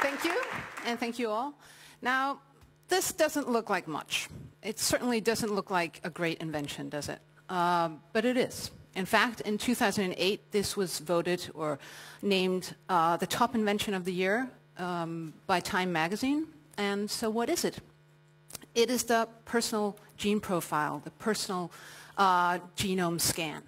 Thank you, and thank you all. Now, this doesn't look like much. It certainly doesn't look like a great invention, does it? Um, but it is. In fact, in 2008, this was voted or named uh, the top invention of the year um, by Time magazine. And so what is it? It is the personal gene profile, the personal uh, genome scan.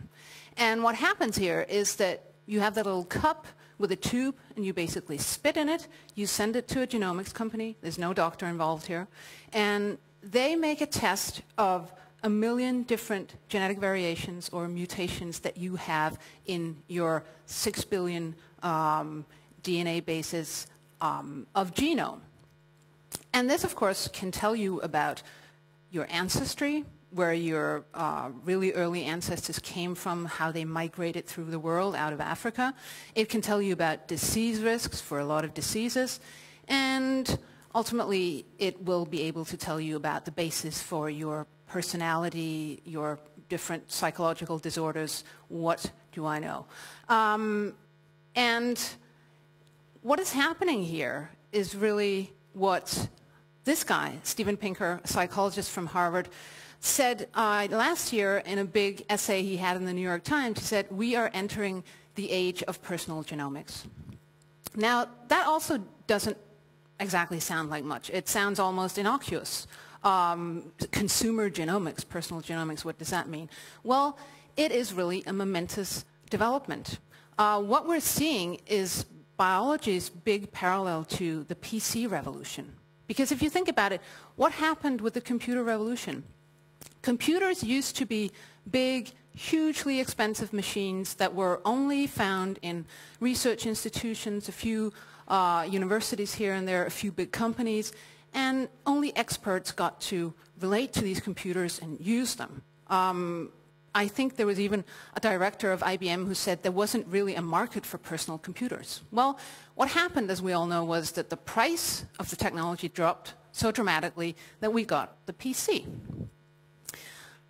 And what happens here is that you have that little cup with a tube and you basically spit in it, you send it to a genomics company, there's no doctor involved here, and they make a test of a million different genetic variations or mutations that you have in your six billion um, DNA bases um, of genome. And this, of course, can tell you about your ancestry, where your uh, really early ancestors came from, how they migrated through the world out of Africa. It can tell you about disease risks for a lot of diseases. And ultimately, it will be able to tell you about the basis for your personality, your different psychological disorders, what do I know? Um, and what is happening here is really what this guy, Steven Pinker, a psychologist from Harvard, said uh, last year in a big essay he had in the New York Times, he said, we are entering the age of personal genomics. Now, that also doesn't exactly sound like much. It sounds almost innocuous. Um, consumer genomics, personal genomics, what does that mean? Well, it is really a momentous development. Uh, what we're seeing is biology's big parallel to the PC revolution. Because if you think about it, what happened with the computer revolution? Computers used to be big, hugely expensive machines that were only found in research institutions, a few uh, universities here and there, a few big companies, and only experts got to relate to these computers and use them. Um, I think there was even a director of IBM who said there wasn't really a market for personal computers. Well, what happened, as we all know, was that the price of the technology dropped so dramatically that we got the PC.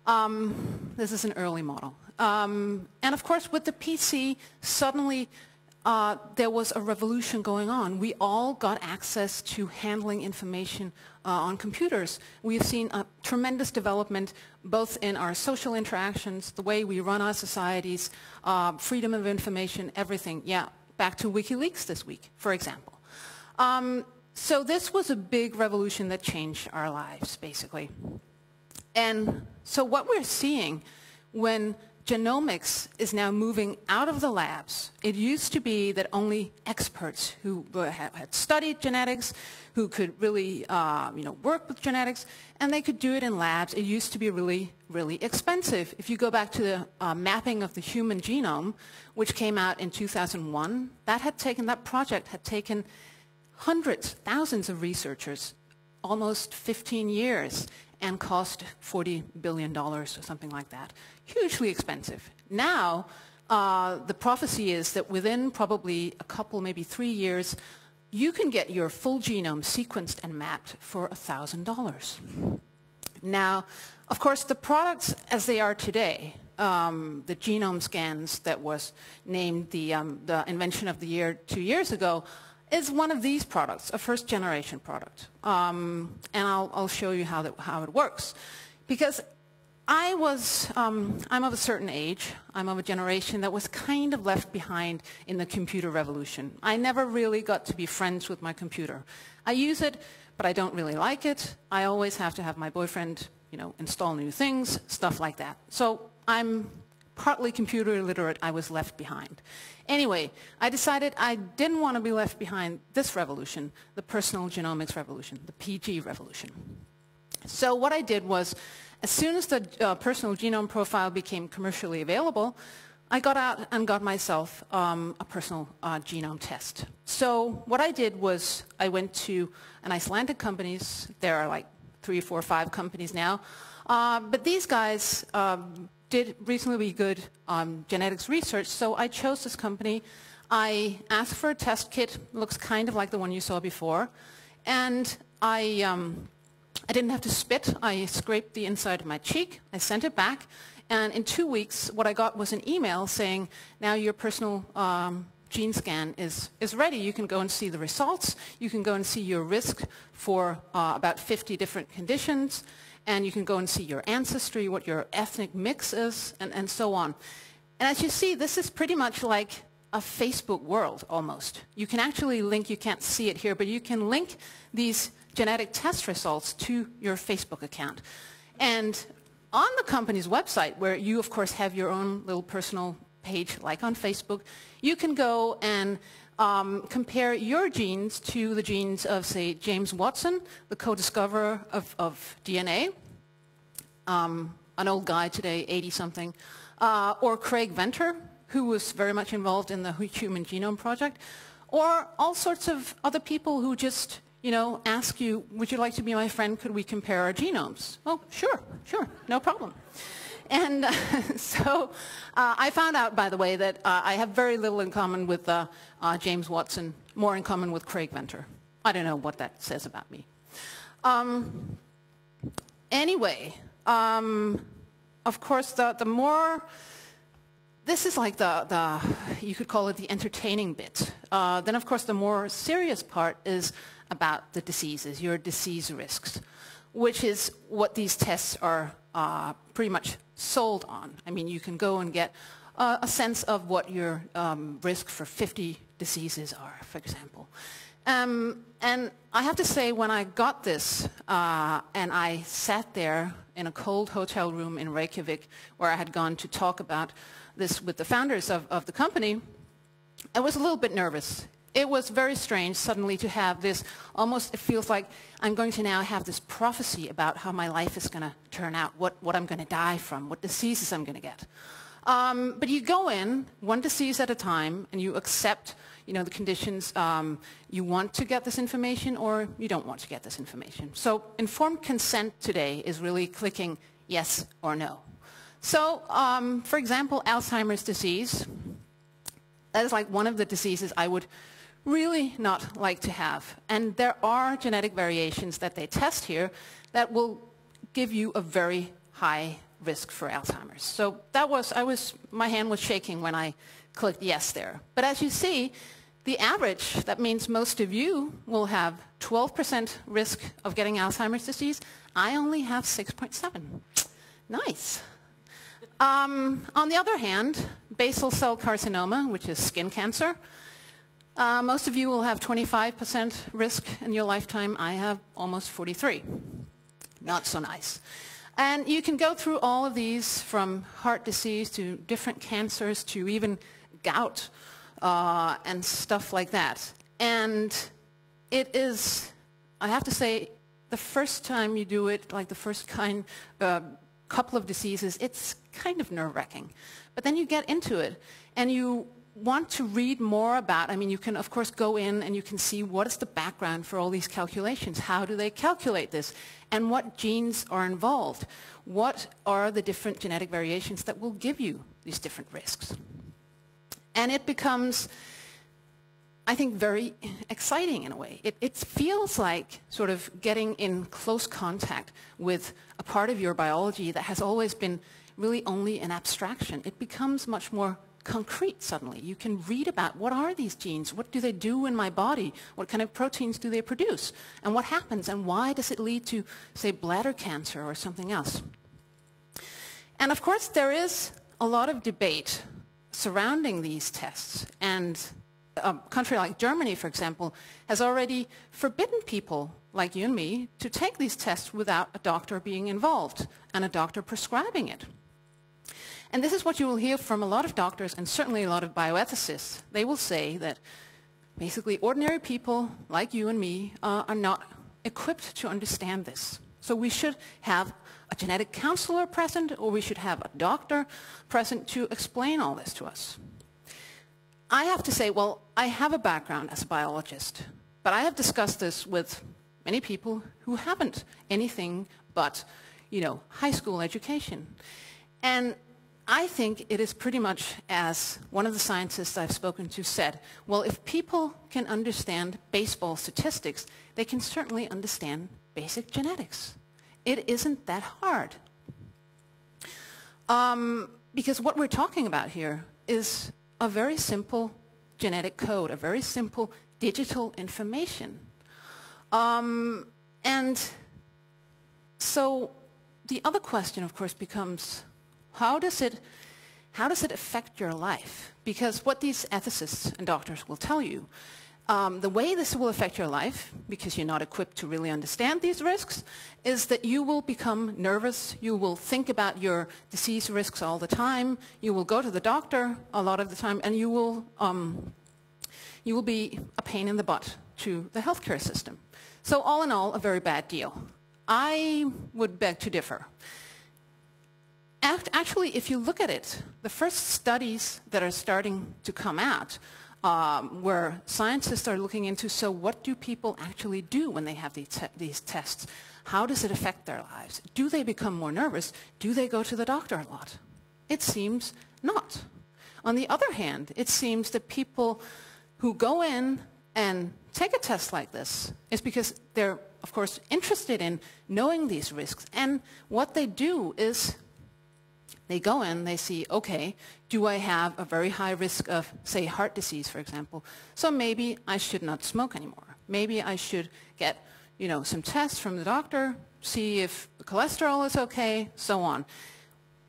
Um, this is an early model. Um, and of course, with the PC, suddenly uh, there was a revolution going on. We all got access to handling information uh, on computers. We have seen a tremendous development both in our social interactions, the way we run our societies, uh, freedom of information, everything. Yeah, back to WikiLeaks this week, for example. Um, so this was a big revolution that changed our lives, basically. And so what we're seeing when genomics is now moving out of the labs. It used to be that only experts who had studied genetics, who could really uh, you know, work with genetics, and they could do it in labs. It used to be really, really expensive. If you go back to the uh, mapping of the human genome, which came out in 2001, that had taken, that project had taken hundreds, thousands of researchers, almost 15 years and cost $40 billion or something like that. Hugely expensive. Now, uh, the prophecy is that within probably a couple, maybe three years, you can get your full genome sequenced and mapped for $1,000. Now, of course, the products as they are today, um, the genome scans that was named the, um, the invention of the year two years ago, is one of these products, a first generation product. Um, and I'll, I'll, show you how, that, how it works. Because I was, um, I'm of a certain age. I'm of a generation that was kind of left behind in the computer revolution. I never really got to be friends with my computer. I use it, but I don't really like it. I always have to have my boyfriend, you know, install new things, stuff like that. So I'm partly computer illiterate, I was left behind. Anyway, I decided I didn't want to be left behind this revolution, the personal genomics revolution, the PG revolution. So what I did was, as soon as the uh, personal genome profile became commercially available, I got out and got myself um, a personal uh, genome test. So what I did was I went to an Icelandic companies. There are like three, four, five companies now. Uh, but these guys um, did reasonably good um, genetics research, so I chose this company. I asked for a test kit, looks kind of like the one you saw before, and I, um, I didn't have to spit. I scraped the inside of my cheek, I sent it back, And in two weeks, what I got was an email saying, now your personal um, gene scan is, is ready. You can go and see the results. You can go and see your risk for uh, about 50 different conditions. And you can go and see your ancestry, what your ethnic mix is, and, and so on. And as you see, this is pretty much like a Facebook world almost. You can actually link, you can't see it here, but you can link these genetic test results to your Facebook account. And on the company's website, where you, of course, have your own little personal page, like on Facebook, you can go and um, compare your genes to the genes of, say, James Watson, the co-discoverer of, of, DNA, um, an old guy today, 80-something, uh, or Craig Venter, who was very much involved in the Human Genome Project, or all sorts of other people who just you know, ask you, would you like to be my friend? Could we compare our genomes? Oh, sure, sure, no problem. And uh, so uh, I found out, by the way, that uh, I have very little in common with uh, uh, James Watson, more in common with Craig Venter. I don't know what that says about me. Um, anyway, um, of course, the, the more, this is like the, the, you could call it the entertaining bit. Uh, then, of course, the more serious part is about the diseases, your disease risks, which is what these tests are uh, pretty much sold on. I mean, you can go and get uh, a sense of what your um, risk for 50 diseases are, for example. Um, and I have to say, when I got this, uh, and I sat there in a cold hotel room in Reykjavik, where I had gone to talk about this with the founders of, of the company, I was a little bit nervous it was very strange suddenly to have this, almost it feels like I'm going to now have this prophecy about how my life is going to turn out, what, what I'm going to die from, what diseases I'm going to get. Um, but you go in, one disease at a time, and you accept you know, the conditions um, you want to get this information or you don't want to get this information. So informed consent today is really clicking yes or no. So, um, for example, Alzheimer's disease, that is like one of the diseases I would really not like to have. And there are genetic variations that they test here that will give you a very high risk for Alzheimer's. So that was, I was, my hand was shaking when I clicked yes there. But as you see, the average, that means most of you will have 12% risk of getting Alzheimer's disease. I only have 6.7. Nice. Um, on the other hand, basal cell carcinoma, which is skin cancer, uh, most of you will have 25% risk in your lifetime. I have almost 43. Not so nice. And you can go through all of these from heart disease to different cancers to even gout uh, and stuff like that. And it is, I have to say, the first time you do it, like the first kind, uh, couple of diseases, it's kind of nerve-wracking. But then you get into it and you want to read more about, I mean, you can, of course, go in and you can see what is the background for all these calculations. How do they calculate this? And what genes are involved? What are the different genetic variations that will give you these different risks? And it becomes, I think, very exciting in a way. It, it feels like sort of getting in close contact with a part of your biology that has always been really only an abstraction. It becomes much more concrete suddenly. You can read about what are these genes? What do they do in my body? What kind of proteins do they produce? And what happens? And why does it lead to, say, bladder cancer or something else? And of course, there is a lot of debate surrounding these tests. And a country like Germany, for example, has already forbidden people like you and me to take these tests without a doctor being involved and a doctor prescribing it. And this is what you will hear from a lot of doctors and certainly a lot of bioethicists. They will say that basically ordinary people like you and me uh, are not equipped to understand this. So we should have a genetic counselor present or we should have a doctor present to explain all this to us. I have to say, well, I have a background as a biologist, but I have discussed this with many people who haven't anything but, you know, high school education. And I think it is pretty much as one of the scientists I've spoken to said, well, if people can understand baseball statistics, they can certainly understand basic genetics. It isn't that hard. Um, because what we're talking about here is a very simple genetic code, a very simple digital information. Um, and so the other question, of course, becomes how does it how does it affect your life? Because what these ethicists and doctors will tell you, um, the way this will affect your life, because you're not equipped to really understand these risks, is that you will become nervous, you will think about your disease risks all the time, you will go to the doctor a lot of the time, and you will, um, you will be a pain in the butt to the healthcare system. So all in all, a very bad deal. I would beg to differ. Actually, if you look at it, the first studies that are starting to come out um, where scientists are looking into, so what do people actually do when they have these, te these tests? How does it affect their lives? Do they become more nervous? Do they go to the doctor a lot? It seems not. On the other hand, it seems that people who go in and take a test like this is because they're, of course, interested in knowing these risks. And what they do is they go in, they see, okay, do I have a very high risk of, say, heart disease, for example? So maybe I should not smoke anymore. Maybe I should get, you know, some tests from the doctor, see if the cholesterol is okay, so on.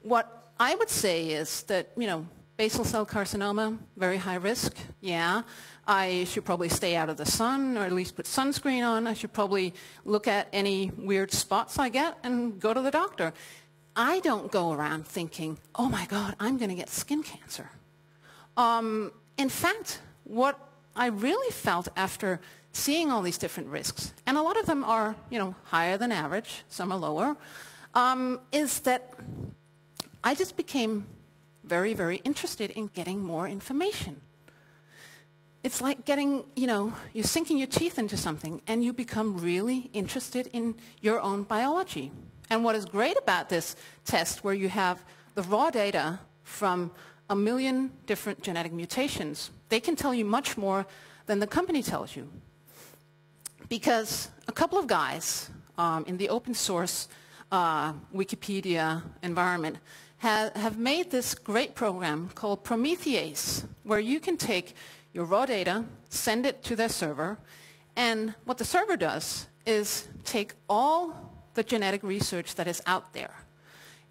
What I would say is that, you know, basal cell carcinoma, very high risk, yeah. I should probably stay out of the sun or at least put sunscreen on. I should probably look at any weird spots I get and go to the doctor. I don't go around thinking, oh my God, I'm going to get skin cancer. Um, in fact, what I really felt after seeing all these different risks, and a lot of them are, you know, higher than average, some are lower, um, is that I just became very, very interested in getting more information. It's like getting, you know, you're sinking your teeth into something and you become really interested in your own biology. And what is great about this test where you have the raw data from a million different genetic mutations, they can tell you much more than the company tells you. Because a couple of guys um, in the open source uh, Wikipedia environment ha have made this great program called Promethease, where you can take your raw data, send it to their server, and what the server does is take all the genetic research that is out there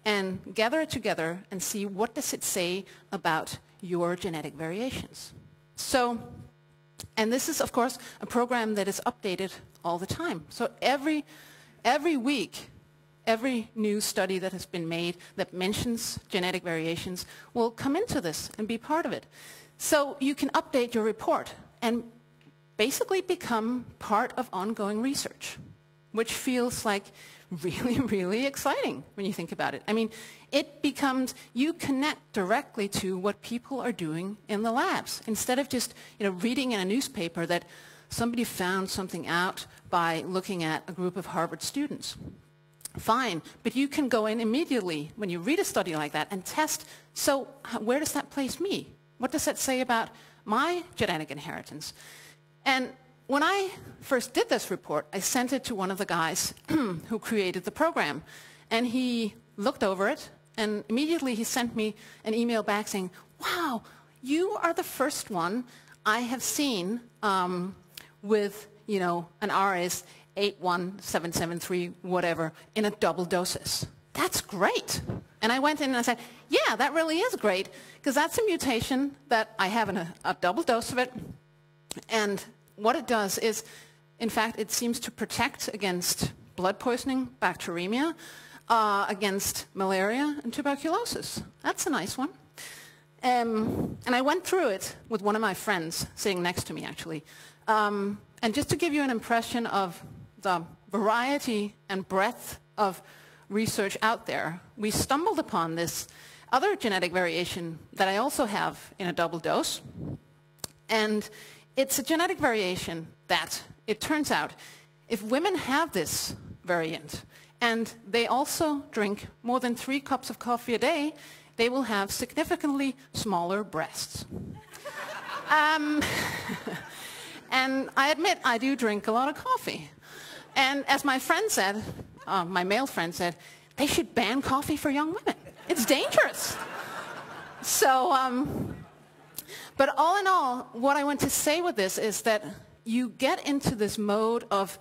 and gather it together and see what does it say about your genetic variations. So, and this is, of course, a program that is updated all the time. So every, every week, every new study that has been made that mentions genetic variations will come into this and be part of it. So you can update your report and basically become part of ongoing research which feels like really, really exciting when you think about it. I mean, it becomes, you connect directly to what people are doing in the labs. Instead of just, you know, reading in a newspaper that somebody found something out by looking at a group of Harvard students. Fine, but you can go in immediately when you read a study like that and test, so where does that place me? What does that say about my genetic inheritance? And when I first did this report, I sent it to one of the guys who created the program. And he looked over it, and immediately he sent me an email back saying, wow, you are the first one I have seen um, with, you know, an RS 81773, whatever, in a double doses. That's great. And I went in and I said, yeah, that really is great, because that's a mutation that I have in a, a double dose of it, and what it does is, in fact, it seems to protect against blood poisoning, bacteremia, uh, against malaria and tuberculosis. That's a nice one. Um, and I went through it with one of my friends sitting next to me, actually. Um, and just to give you an impression of the variety and breadth of research out there, we stumbled upon this other genetic variation that I also have in a double dose. And it's a genetic variation that, it turns out, if women have this variant and they also drink more than three cups of coffee a day, they will have significantly smaller breasts. um, and I admit I do drink a lot of coffee. And as my friend said, uh, my male friend said, they should ban coffee for young women. It's dangerous. So, um, but all in all, what I want to say with this is that you get into this mode of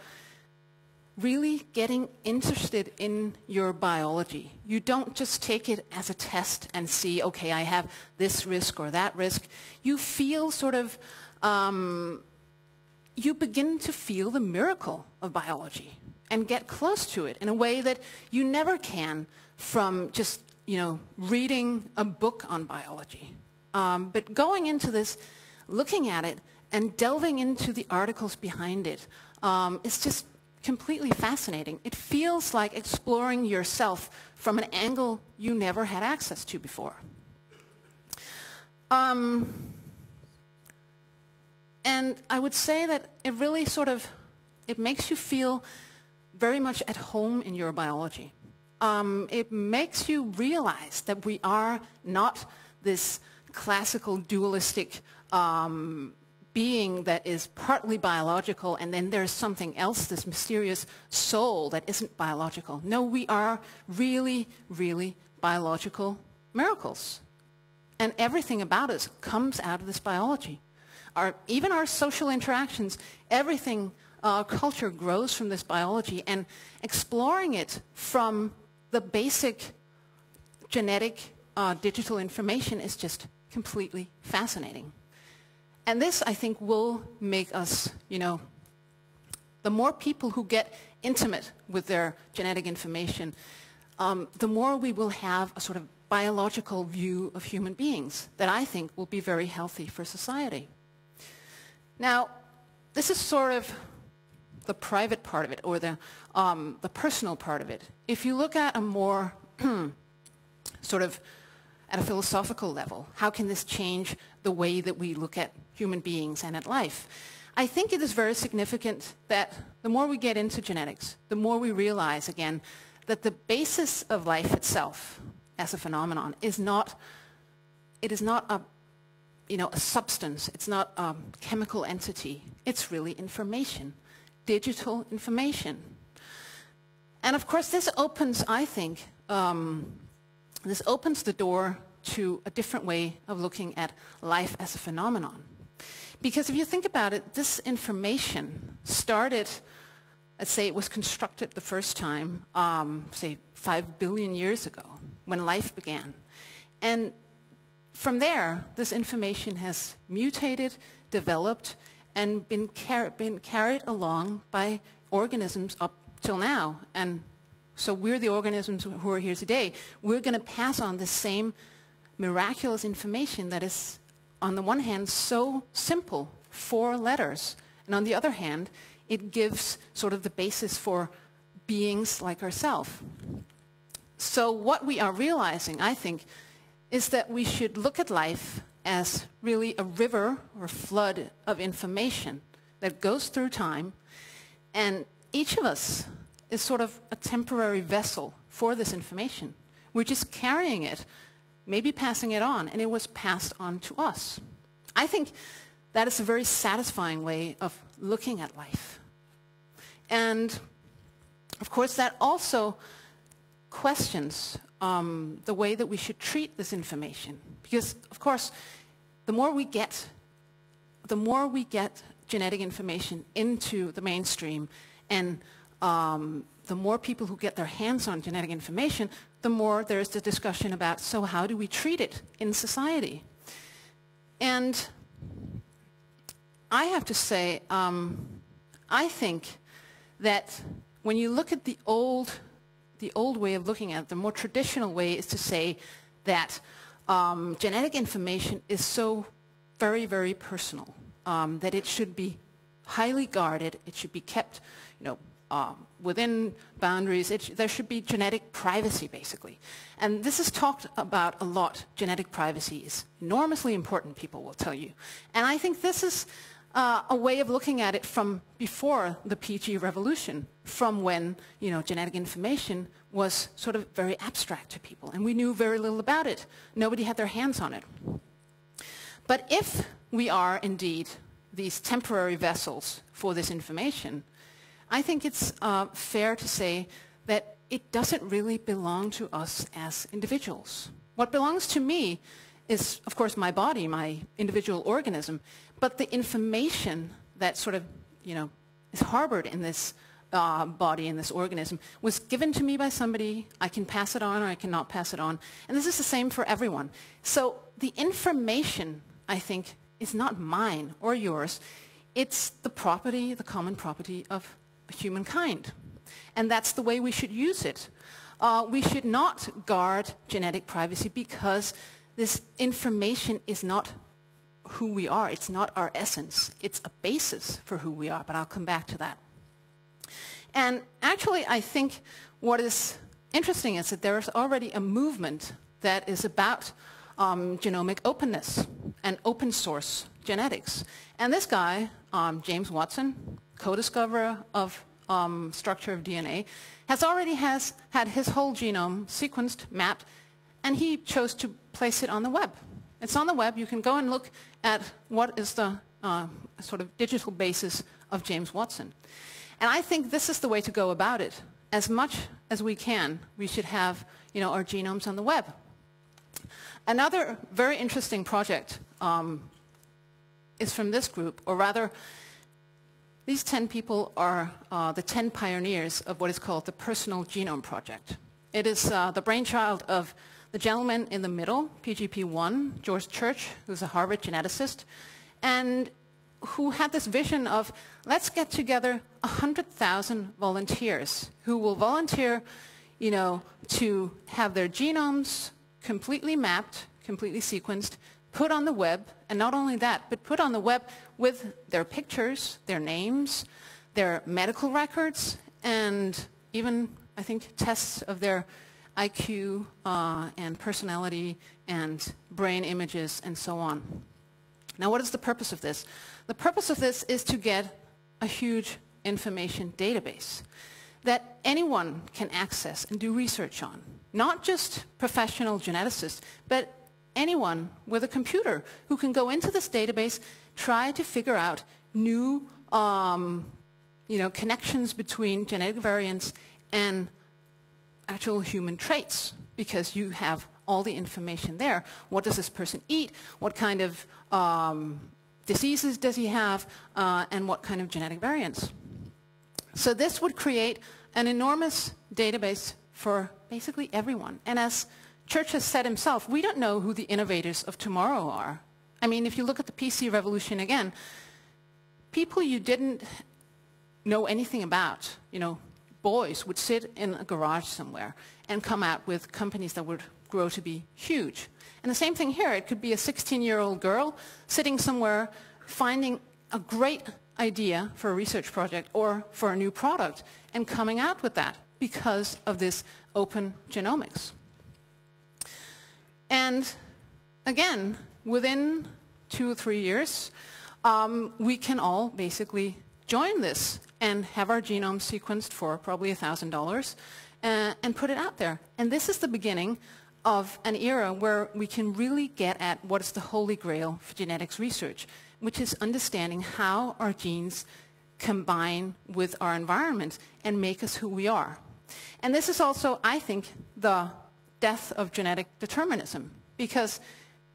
really getting interested in your biology. You don't just take it as a test and see, okay, I have this risk or that risk. You feel sort of, um, you begin to feel the miracle of biology and get close to it in a way that you never can from just, you know, reading a book on biology. Um, but going into this, looking at it, and delving into the articles behind it um, is just completely fascinating. It feels like exploring yourself from an angle you never had access to before. Um, and I would say that it really sort of, it makes you feel very much at home in your biology. Um, it makes you realize that we are not this classical dualistic um, being that is partly biological and then there's something else, this mysterious soul that isn't biological. No, we are really, really biological miracles. And everything about us comes out of this biology. Our, even our social interactions, everything, our culture grows from this biology and exploring it from the basic genetic uh, digital information is just completely fascinating. And this, I think, will make us, you know, the more people who get intimate with their genetic information, um, the more we will have a sort of biological view of human beings that I think will be very healthy for society. Now, this is sort of the private part of it or the, um, the personal part of it. If you look at a more sort of at a philosophical level, how can this change the way that we look at human beings and at life. I think it is very significant that the more we get into genetics, the more we realize, again, that the basis of life itself as a phenomenon is not, it is not a, you know, a substance. It's not a chemical entity. It's really information, digital information. And of course, this opens, I think, um, this opens the door to a different way of looking at life as a phenomenon. Because if you think about it, this information started, let's say it was constructed the first time, um, say five billion years ago, when life began. And from there, this information has mutated, developed, and been, car been carried along by organisms up till now. And so we're the organisms who are here today. We're going to pass on the same miraculous information that is on the one hand, so simple, four letters, and on the other hand, it gives sort of the basis for beings like ourselves. So what we are realizing, I think, is that we should look at life as really a river or flood of information that goes through time, and each of us is sort of a temporary vessel for this information. We're just carrying it maybe passing it on, and it was passed on to us. I think that is a very satisfying way of looking at life. And of course, that also questions um, the way that we should treat this information. Because, of course, the more we get, the more we get genetic information into the mainstream and um, the more people who get their hands on genetic information, the more there's the discussion about, so how do we treat it in society? And I have to say, um, I think that when you look at the old, the old way of looking at it, the more traditional way is to say that um, genetic information is so very, very personal, um, that it should be highly guarded, it should be kept, you know, um, within boundaries. It, there should be genetic privacy, basically. And this is talked about a lot. Genetic privacy is enormously important, people will tell you. And I think this is uh, a way of looking at it from before the PG revolution, from when you know, genetic information was sort of very abstract to people, and we knew very little about it. Nobody had their hands on it. But if we are indeed these temporary vessels for this information, I think it's uh, fair to say that it doesn't really belong to us as individuals. What belongs to me is, of course, my body, my individual organism, but the information that sort of, you know, is harbored in this uh, body, in this organism, was given to me by somebody. I can pass it on or I cannot pass it on. And this is the same for everyone. So the information, I think, is not mine or yours. It's the property, the common property of humankind. And that's the way we should use it. Uh, we should not guard genetic privacy because this information is not who we are. It's not our essence. It's a basis for who we are, but I'll come back to that. And actually, I think what is interesting is that there is already a movement that is about um, genomic openness and open source genetics. And this guy, um, James Watson, co-discoverer of um, structure of DNA, has already has had his whole genome sequenced, mapped, and he chose to place it on the web. It's on the web. You can go and look at what is the uh, sort of digital basis of James Watson. And I think this is the way to go about it. As much as we can, we should have you know, our genomes on the web. Another very interesting project um, is from this group, or rather, these 10 people are uh, the 10 pioneers of what is called the Personal Genome Project. It is uh, the brainchild of the gentleman in the middle, PGP-1, George Church, who's a Harvard geneticist, and who had this vision of let's get together 100,000 volunteers who will volunteer, you know, to have their genomes completely mapped, completely sequenced, put on the web, and not only that, but put on the web with their pictures, their names, their medical records, and even, I think, tests of their IQ uh, and personality and brain images and so on. Now, what is the purpose of this? The purpose of this is to get a huge information database that anyone can access and do research on. Not just professional geneticists, but anyone with a computer who can go into this database, try to figure out new um, you know, connections between genetic variants and actual human traits because you have all the information there. What does this person eat? What kind of um, diseases does he have? Uh, and what kind of genetic variants? So this would create an enormous database for basically everyone. And as Church has said himself, we don't know who the innovators of tomorrow are. I mean, if you look at the PC revolution again, people you didn't know anything about, you know, boys would sit in a garage somewhere and come out with companies that would grow to be huge. And the same thing here. It could be a 16-year-old girl sitting somewhere finding a great idea for a research project or for a new product and coming out with that because of this open genomics. And again, within two or three years, um, we can all basically join this and have our genome sequenced for probably $1,000 uh, and put it out there. And this is the beginning of an era where we can really get at what is the holy grail for genetics research, which is understanding how our genes combine with our environment and make us who we are. And this is also, I think, the death of genetic determinism, because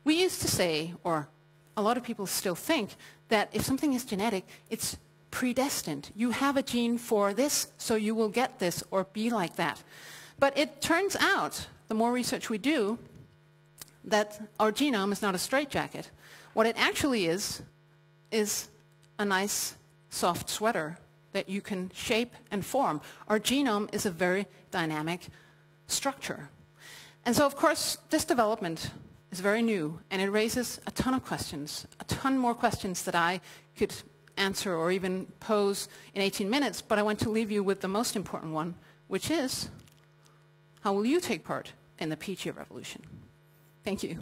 we used to say, or a lot of people still think, that if something is genetic, it's predestined. You have a gene for this, so you will get this or be like that. But it turns out, the more research we do, that our genome is not a straitjacket. What it actually is, is a nice soft sweater that you can shape and form. Our genome is a very dynamic structure. And so, of course, this development is very new, and it raises a ton of questions, a ton more questions that I could answer or even pose in 18 minutes, but I want to leave you with the most important one, which is, how will you take part in the PG revolution? Thank you.